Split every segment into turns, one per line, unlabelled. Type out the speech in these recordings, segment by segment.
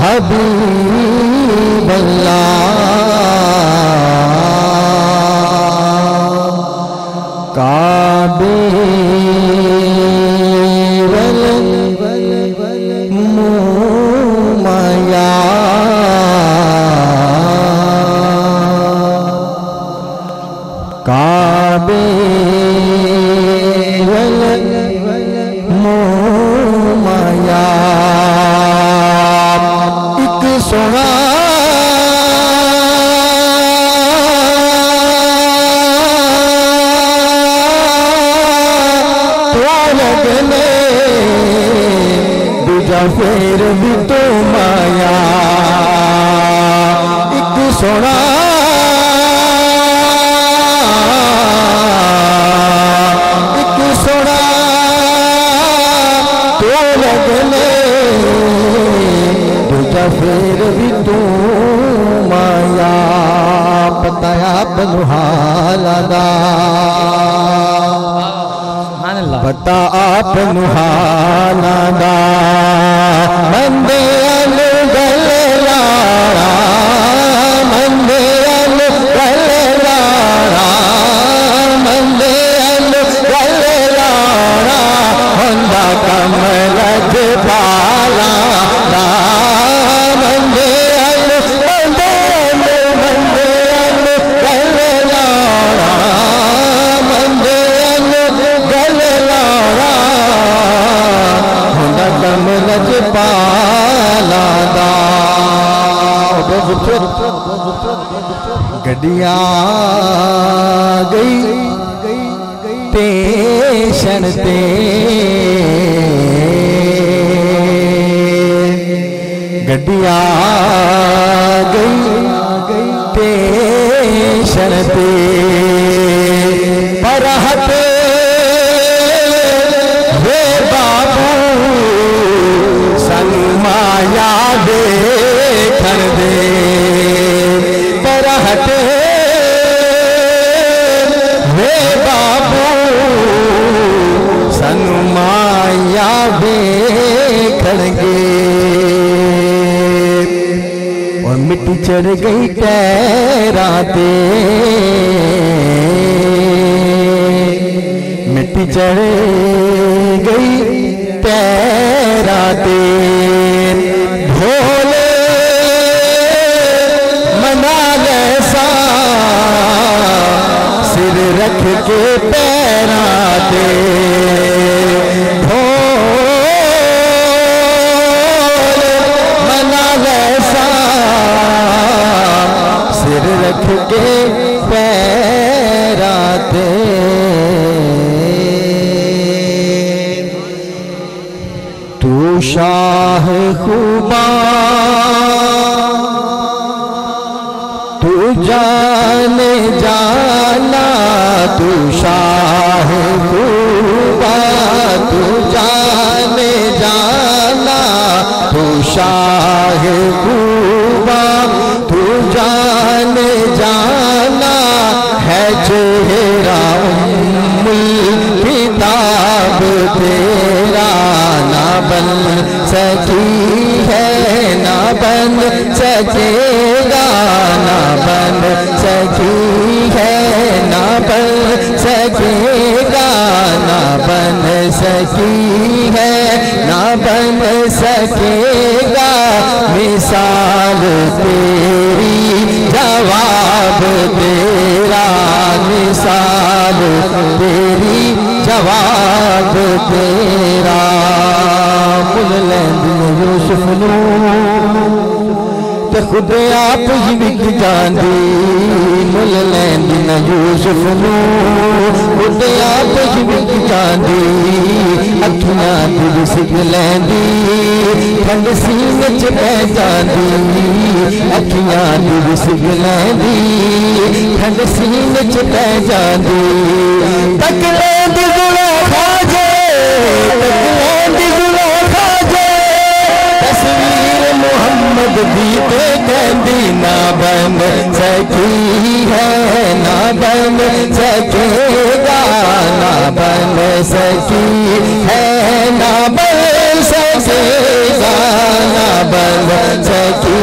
हबीब काबे फेर भी तो माया। एक सोना। एक सोना। तो लगने दूजा फेर भी तू माया। पताया बनुहालदा
सुभान
पता आप नुहानादा गड्डिया गई स्टेशन ते गड्डिया गई स्टेशन ते पर हटे वे बाबू दे। हटे वे बाबू संग माया देखण गे और मिट्टी चढ़ गई टैरा ते मिट्टी चढ़ गई टैरा दे भोले सिर रख के पैरा ते भोले मना जैसा सिर रख के पैरा ते तू शाह खुबा, तू जाने जाना, तू शाह तू जाने जाना, तू शाह तू जाने जाना, है चेहरा किताब तेरा, ना बन सकी बन सकेगा, ना बन सकी है, ना बन सकेगा, ना बन सकी है, ना बन सकेगा। मिसाल तेरी, जवाब तेरा। मिसाल तेरी, जवाब तेरा। मुल यूसुफ नू खुद आप ही यूसुफ नू। खुद आप ही विक जांदी, अखियाँ दिल सिग लैंदी, ठंड सीने अखियाँ दिल सिग लैंदी, ठंड सीने च पै जांदी। तक लैंदी गुला खाजे तक लैंदी गुला खाजे, तस्वीर मोहम्मद मोहम्मद दीते कहती, ना बन सकी है, ना बन सकेगा ना बन सकी है, ना बन सकेगा ना बन सकी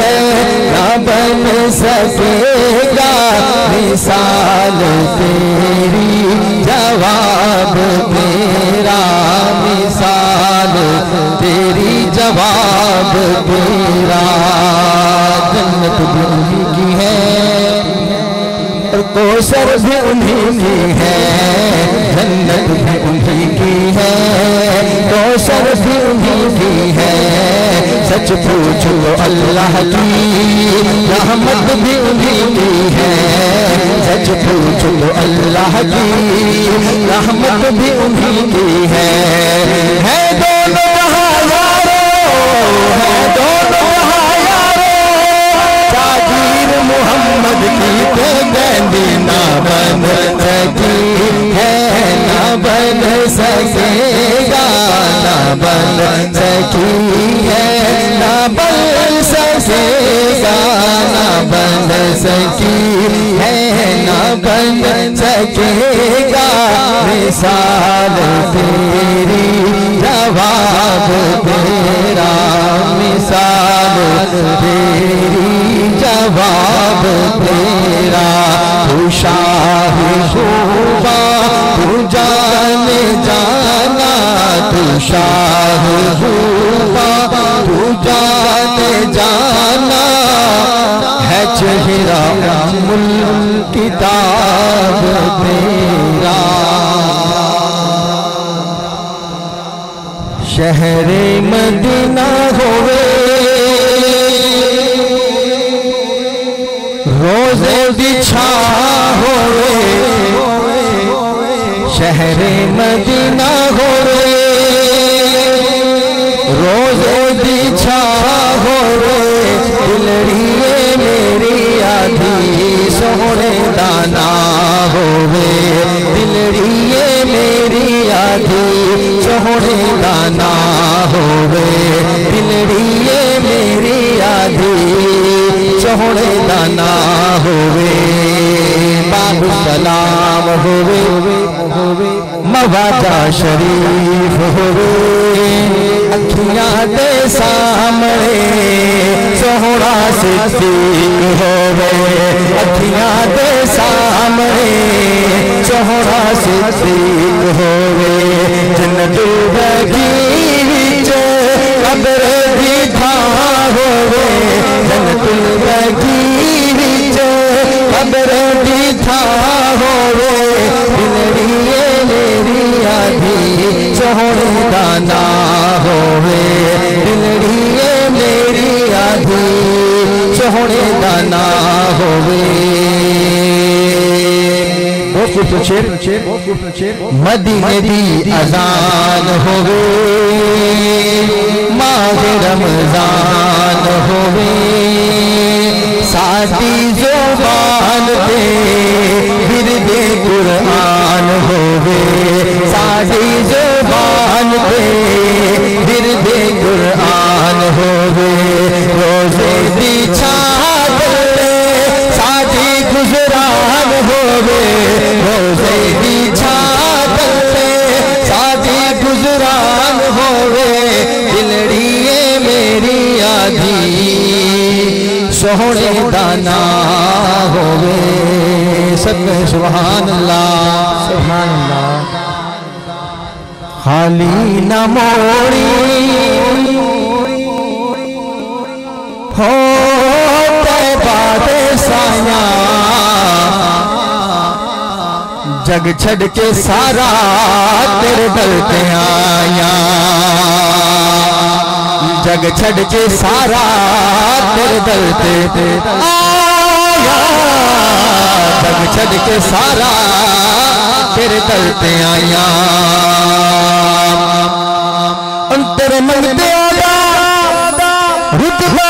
है, ना बन सकेगा मिसाल तेरी, जवाब तेरा जवाब तेरा उन्हीं की है। और कोसर भी उन्हीं की है, जन्नत भी उन्हीं की है। कोसर भी उन्हीं की है, सच पूछो अल्लाह की, रहमत भी उन्हीं की है। सच पूछो अल्लाह की, रहमत भी उन्हीं की है। है दोनों मोहम्मद की पे गंदी ना बन सकी है ना बन सकेगा है ना बन सकेगा, ना बन सकी है ना सकेगा, मिसाल तेरी। तेरी जवाब तेरा तू शाह शोभा तू जान जाना तू शाह शोभा तू जान जाना है चेहरा मुल किताब तेरा शहरे मदीना होवे रोज़े बिछा होवे शहर मदीना होवे रोज़े बिछा होवे दिलड़िए मेरी आधी सोहरे दाना होवे दिलड़िए मेरी आधी सोहरे दाना होवे दिलड़िए मेरी आधी सोहरे दाना होवे बाबू सलाम होवे मवाजा शरीफ होवे अखियाँ दे सामने सोहरा सिद्दीक होवे। अखियाँ दे सामने सोहरा सिद्दीक होवे। जन्नतुल बगी विच कब्र दी था होवे। जन्नतुल बगी विच कब्र दी था होवे। मेरी आधी सोहरे दाना होवे। दिलड़िए मेरी आधी सोहरे दाना होवे। मदीने दी अजान होवे। माह रमज़ान होवे। सादी ज़ुबान पे बिरदे कुरान होवे। सादी ज़ुबान पे बिरदे कुरान होवे। रोज़े दी छात सादी गुजरान होवे। रोज़े दी छात सादी गुजरान होवे। दिलड़िए मेरी आधी सोहने दाना होवे। सब सुभान अल्लाह सुभान अल्लाह खाली न मोड़ी हो साया। जग छड़ के सारा तेरे पे आया। जग छड़ के सारा तेरे दर पे जग छड़ के सारा तेरे दर पे आया। अंतर मंगते आया रुतबा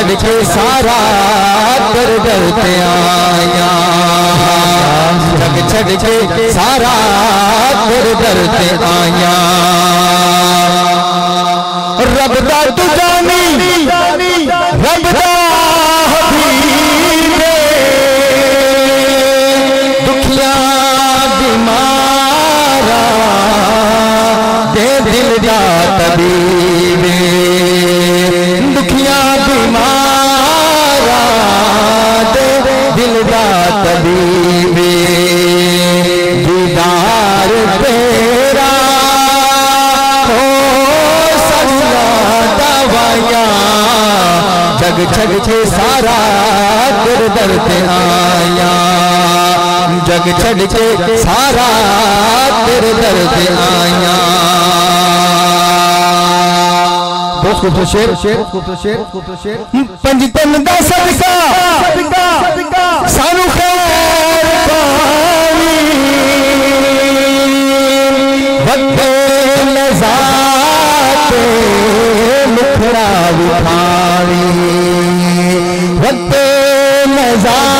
छड़ के सारा कर पे आया। जग छग के सारा कर पे आया। रब का तू छड़ के सारा तेरे दर आया। बहुत खूबसूरत शेर शेर खूबसूरत शेर खूबसूरत शेर। पंज तन दा सदका सदका सानू खैर पानी। वक्ते नजाते मुखड़ा विखावी वक्ते नजाते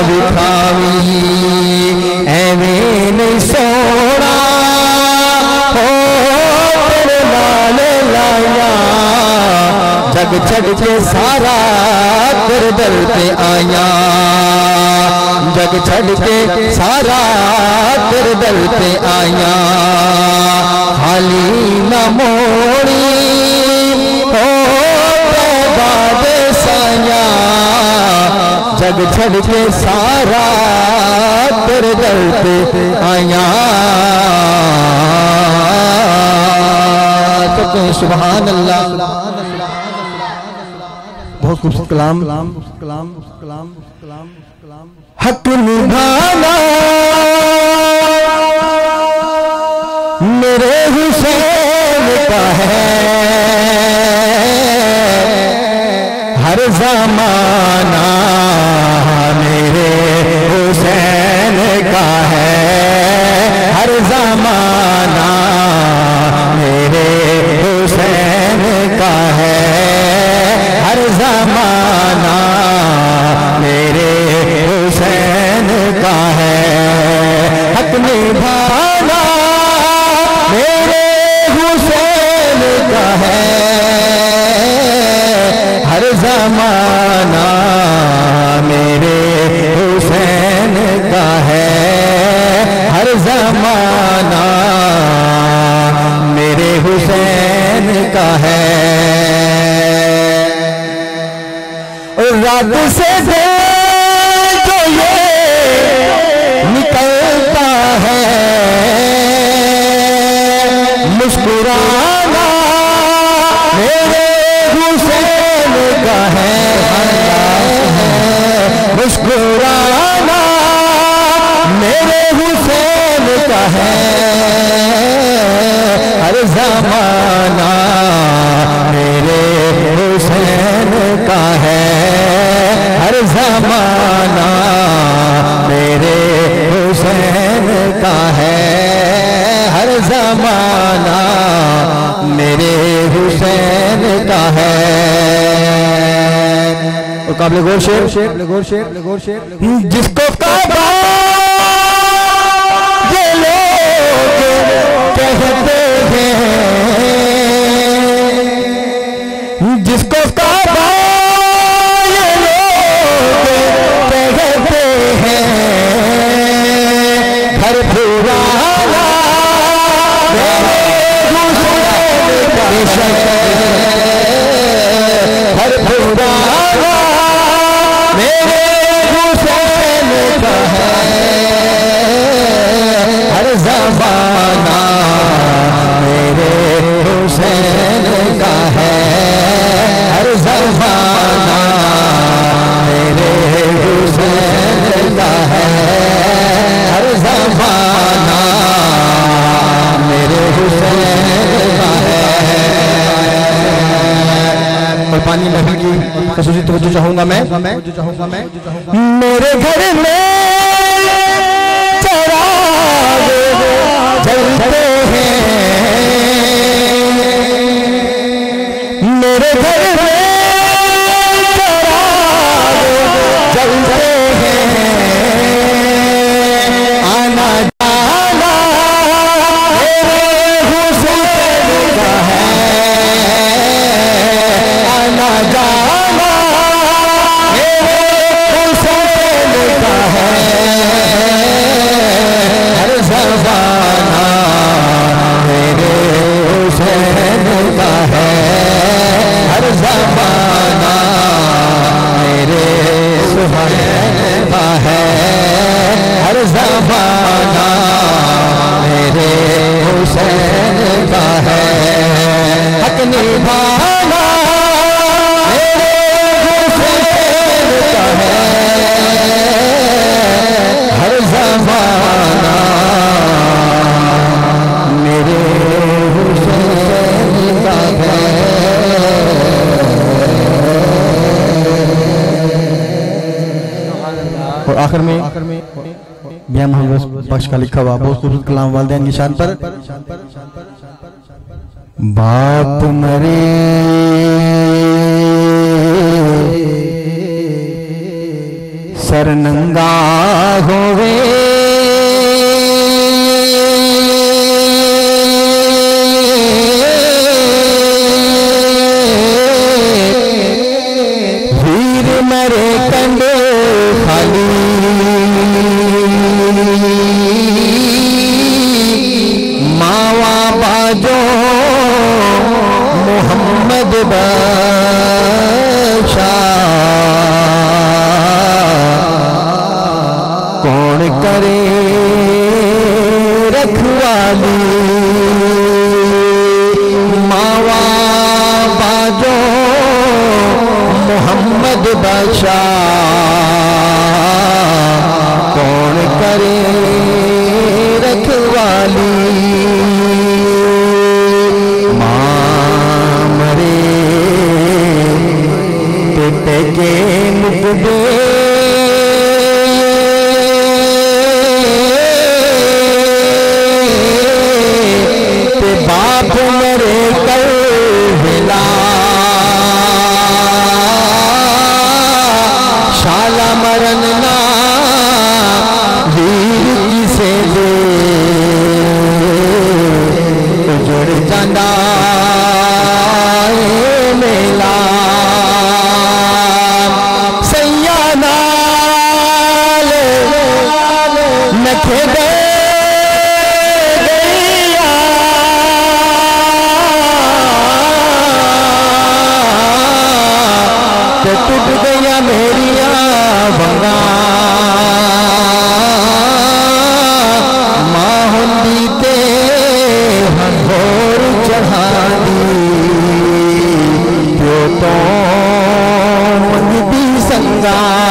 विखावी एवें नहीं सोना हो नाल लाया। जग छड़ के सारा तेरे दर पे आया। जग छड़ के सारा तेरे दर पे आया। खाली न मोड़ी हो बाद साया जग छड़ के सारा तेरे दर पे आया। तो कहें सुबहान अल्लाह बहुत खूबसूरत कलाम कलाम कलाम कलाम कलाम कलाम। हक निभाना। मेरे हुसैन का है। हर जमाना। हुसैन का है। और रात से दे जो ये निकलता है। मुस्कुराना मेरे हुसैन का है। मुस्कुराना मेरे हुसैन का है। जमाना मेरे हुसैन का है। हर जमाना मेरे हुसैन का है। हर जमाना मेरे हुसैन का है। और काबिल गौर शेर शेर गौर शेर गौर शेर। जिसको काबा ये लोग कहते हैं जो चाहूँगा मैं। मेरे घर में चराग हैं। मेरे घर में है और आखिर में मियाँ मोहम्मद बख्श का लिखा हुआ बहुत खूबसूरत कलाम वाले निशान पर। बाप मरे। सर नंगा होवे। Bye. टूट गया मेरिया बंगा। माँ हुंदी ते हंगोर चढ़ानी तो संगा।